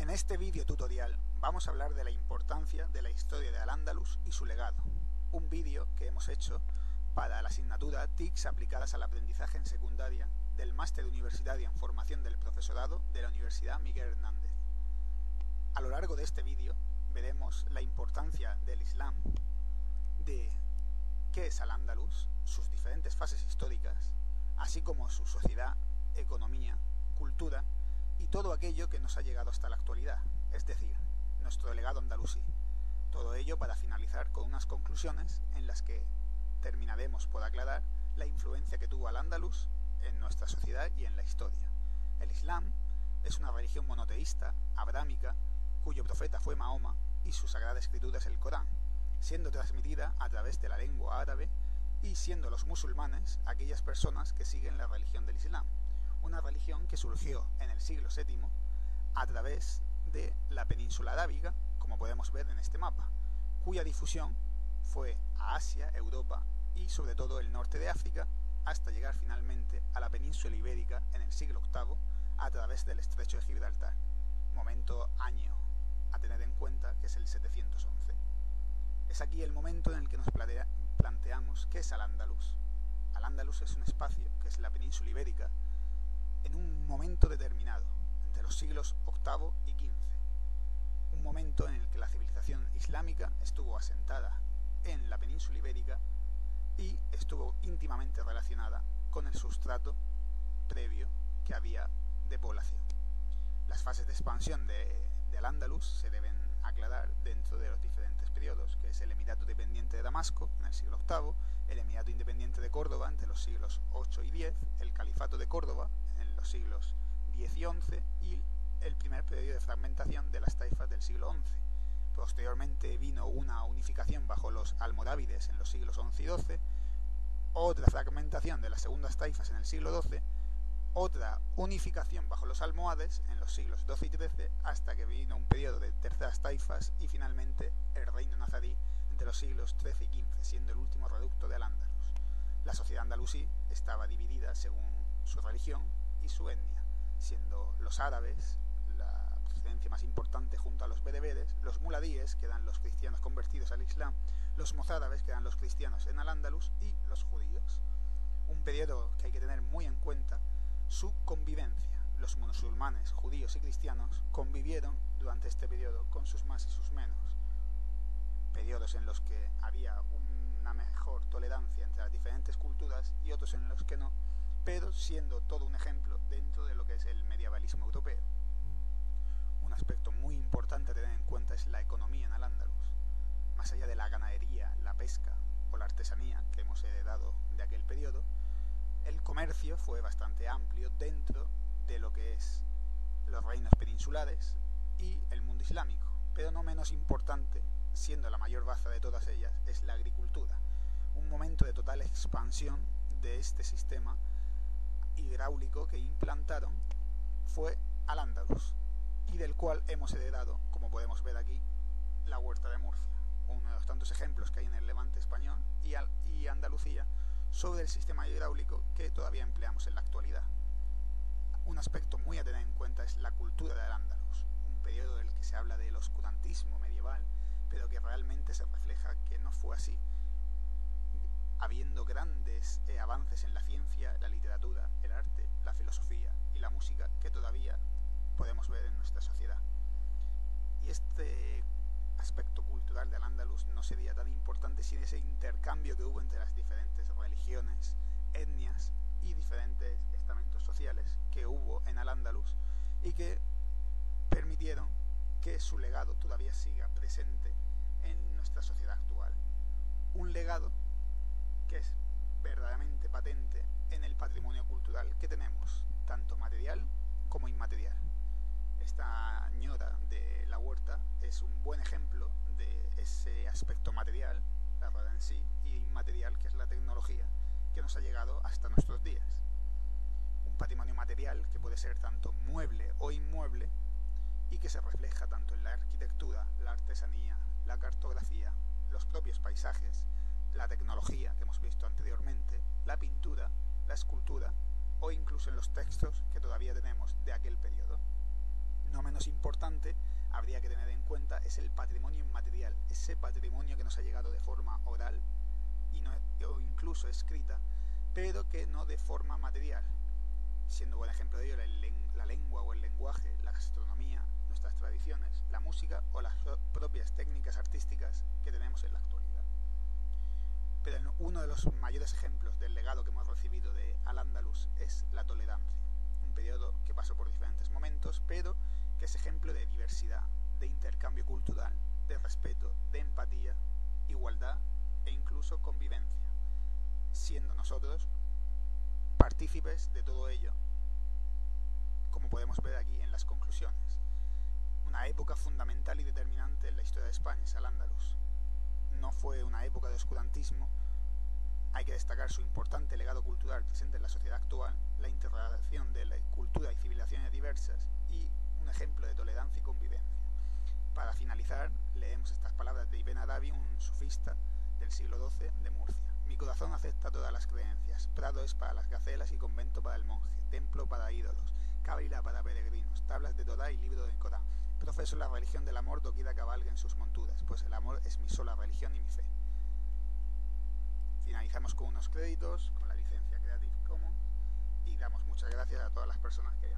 En este vídeo tutorial vamos a hablar de la importancia de la historia de Al-Ándalus y su legado, un vídeo que hemos hecho para la asignatura TICS aplicadas al aprendizaje en secundaria del Máster Universitario en Formación del Profesorado de la Universidad Miguel Hernández. A lo largo de este vídeo veremos la importancia del Islam, de qué es Al-Ándalus, sus diferentes fases históricas, así como su sociedad, economía, cultura y todo aquello que nos ha llegado hasta la actualidad, es decir, nuestro legado andalusí. Todo ello para finalizar con unas conclusiones en las que terminaremos por aclarar la influencia que tuvo al andalus en nuestra sociedad y en la historia. El Islam es una religión monoteísta, abrámica, cuyo profeta fue Mahoma y su sagrada escritura es el Corán, siendo transmitida a través de la lengua árabe y siendo los musulmanes aquellas personas que siguen la religión del Islam, una religión que surgió en el siglo VII a través de la península arábiga, como podemos ver en este mapa, cuya difusión fue a Asia, Europa y sobre todo el norte de África, hasta llegar finalmente a la península ibérica en el siglo VIII a través del estrecho de Gibraltar, momento año a tener en cuenta que es el 711. Es aquí el momento en el que nos planteamos qué es Al-Ándalus. Al-Ándalus es un espacio, que es la península ibérica, momento determinado, entre los siglos VIII y XV. Un momento en el que la civilización islámica estuvo asentada en la península ibérica y estuvo íntimamente relacionada con el sustrato previo que había de población. Las fases de expansión de, al Andalus se deben aclarar dentro de los diferentes periodos, que es el Emirato Dependiente de Damasco en el siglo VIII, el Emirato Independiente de Córdoba entre los siglos 8 y 10, el Califato de Córdoba en los siglos 10 y 11 y el primer periodo de fragmentación de las taifas del siglo XI. Posteriormente vino una unificación bajo los almorávides en los siglos XI y XII, otra fragmentación de las segundas taifas en el siglo XII, otra unificación bajo los almohades en los siglos XII y XIII, hasta que vino un periodo de terceras taifas y finalmente el reino nazarí entre los siglos XIII y XV, siendo el último reducto de Al-Ándalus. La sociedad andalusí estaba dividida según su religión y su etnia, siendo los árabes, más importante junto a los bereberes, los muladíes, que eran los cristianos convertidos al Islam, los mozárabes, que eran los cristianos en Al-Ándalus, y los judíos. Un periodo que hay que tener muy en cuenta, su convivencia. Los musulmanes, judíos y cristianos convivieron durante este periodo con sus más y sus menos. Periodos en los que había una mejor tolerancia entre las diferentes culturas y otros en los que no, pero siendo todo un ejemplo dentro de lo que es el medievalismo europeo un aspecto muy importante a tener en cuenta es la economía en Al-Ándalus. Más allá de la ganadería, la pesca o la artesanía que hemos heredado de aquel periodo, el comercio fue bastante amplio dentro de lo que es los reinos peninsulares y el mundo islámico, pero no menos importante, siendo la mayor baza de todas ellas, es la agricultura. Un momento de total expansión de este sistema hidráulico que implantaron fue Al-Ándalus, y del cual hemos heredado, como podemos ver aquí, la huerta de Murcia, uno de los tantos ejemplos que hay en el Levante español y, y Andalucía sobre el sistema hidráulico que todavía empleamos en la actualidad. Un aspecto muy a tener en cuenta es la cultura del Andalus, un periodo del que se habla del oscurantismo medieval, pero que realmente se refleja que no fue así, habiendo grandes eh, avances en la ciencia, la literatura, el arte, la filosofía y la música que todavía podemos ver en nuestra sociedad. Y este aspecto cultural del Andalus no sería tan importante sin ese intercambio que hubo entre las diferentes religiones, etnias y diferentes estamentos sociales que hubo en Al-Ándalus y que permitieron que su legado todavía siga presente en nuestra sociedad actual. Un legado que es verdaderamente patente en el patrimonio cultural que tenemos, tanto material como inmaterial esta ñora de es un buen ejemplo de ese aspecto material, la rueda en sí, y inmaterial, que es la tecnología, que nos ha llegado hasta nuestros días. Un patrimonio material que puede ser tanto mueble o inmueble y que se refleja tanto en la arquitectura, la artesanía, la cartografía, los propios paisajes, la tecnología que hemos visto anteriormente, la pintura, la escultura o incluso en los textos que todavía tenemos de aquel periodo. No menos importante, habría que tener en cuenta es el patrimonio inmaterial, ese patrimonio que nos ha llegado de forma oral y no, o incluso escrita, pero que no de forma material. Siendo buen ejemplo de ello la, lengua o el lenguaje, la gastronomía, nuestras tradiciones, la música o las propias técnicas artísticas que tenemos en la actualidad. Pero uno de los mayores ejemplos del legado que hemos recibido de Al-Ándalus es la tolerancia, un periodo que pasó por diferentes momentos, pero que es ejemplo de diversidad, de intercambio cultural, de respeto, de empatía, igualdad e incluso convivencia, siendo nosotros partícipes de todo ello, como podemos ver aquí en las conclusiones. Una época fundamental y determinante en la historia de España es Al-Ándalus. No fue una época de oscurantismo, hay que destacar su importante legado cultural presente en la sociedad actual, la integración de la cultura y civilizaciones diversas y un ejemplo de tolerancia y convivencia. Para finalizar, leemos estas palabras de Ibn Arabi, un sufista del siglo XII de Murcia. Mi corazón acepta todas las creencias. Prado es para las gacelas y convento para el monje, templo para ídolos, cábila para peregrinos, tablas de Torah y libro del Corán. Profeso la religión del amor doquiera cabalga en sus monturas, pues el amor es mi sola religión y mi fe. Finalizamos con unos créditos, con la licencia Creative Commons y damos muchas gracias a todas las personas que